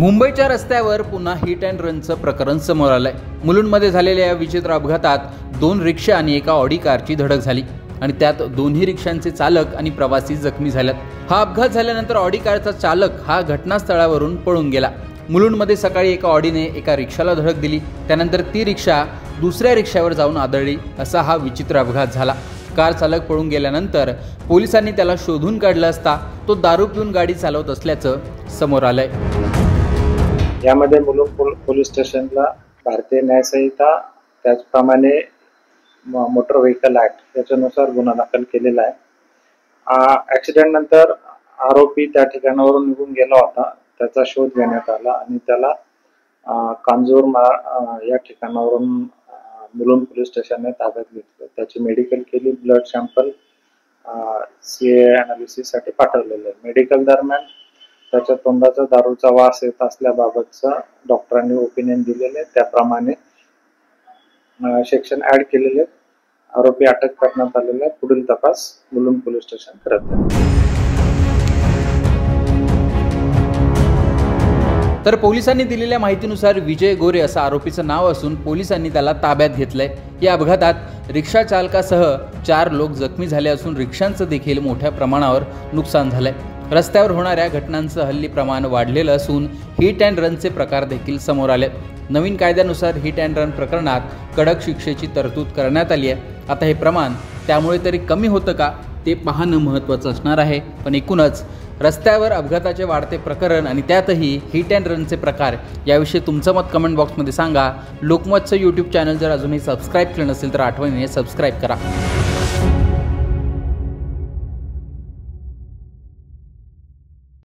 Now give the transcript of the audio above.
मुंबईच्या रस्त्यावर पुन्हा हिट अँड रनचं प्रकरण समोर आलंय. मुलुंडमध्ये झालेल्या या विचित्र अपघातात दोन रिक्षा आणि एका ऑडी कारची धडक झाली आणि त्यात दोन्ही रिक्षांचे चालक आणि प्रवासी जखमी झाल्यात. हा अपघात झाल्यानंतर ऑडी कारचा चालक हा घटनास्थळावरून पळून गेला. मुलुंडमध्ये सकाळी एका ऑडीने एका रिक्षाला धडक दिली. त्यानंतर ती रिक्षा दुसऱ्या रिक्षावर जाऊन आदळली असा हा विचित्र अपघात झाला. कार चालक पळून गेल्यानंतर पोलिसांनी त्याला शोधून काढलं असता तो दारू पिऊन गाडी चालवत असल्याचं समोर आलंय. यामध्ये मुलुंड पोल- पोलीस स्टेशनला भारतीय न्यायसंहिता त्याचप्रमाणे मोटर व्हेकल ऍक्ट याच्यानुसार गुन्हा दाखल केलेला आहे. ऍक्सिडेंट नंतर आरोपी त्या ठिकाणावरून निघून गेला होता. त्याचा शोध घेण्यात आला आणि त्याला कांजूर या ठिकाणावरून मुलुंड पोलीस स्टेशनने ताब्यात घेतलं. त्याची मेडिकल केली ब्लड सॅम्पल सी अनालिसिससाठी पाठवलेलं आहे. मेडिकल दरम्यान त्याच्या तोंडाचा दारूचा वास येत असल्याबाबतचा डॉक्टरांनी ओपिनियन दिलेले. त्याप्रमाणे सेक्शन ऍड केलेले. आरोपी अटक करण्यात आलेला. आहे पुढील तपास मुलुंड पोलीस स्टेशन करत आहे. तर पोलिसांनी दिलेल्या माहितीनुसार विजय गोरे असं आरोपीचं नाव असून पोलिसांनी त्याला ताब्यात घेतलंय. या अपघातात रिक्षा चालकासह चार लोक जखमी झाले असून रिक्षांचं देखील मोठ्या प्रमाणावर नुकसान झालंय. रस्त्यावर होणाऱ्या घटनांचं हल्ली प्रमाण वाढलेलं असून हिट अँड रनचे प्रकार देखील समोर आले नवीन कायद्यानुसार हिट अँड रन प्रकरणात कडक शिक्षेची तरतूद करण्यात आली आहे. आता हे प्रमाण त्यामुळे तरी कमी होतं का ते पाहणं महत्त्वाचं असणार आहे. पण एकूणच रस्त्यावर अपघाताचे वाढते प्रकरण आणि त्यातही हिट अँड रनचे प्रकार याविषयी तुमचं मत कमेंट बॉक्समध्ये सांगा. लोकमतचं यूट्यूब चॅनल जर अजूनही सबस्क्राईब केलं नसेल तर आठवणीने सबस्क्राईब करा.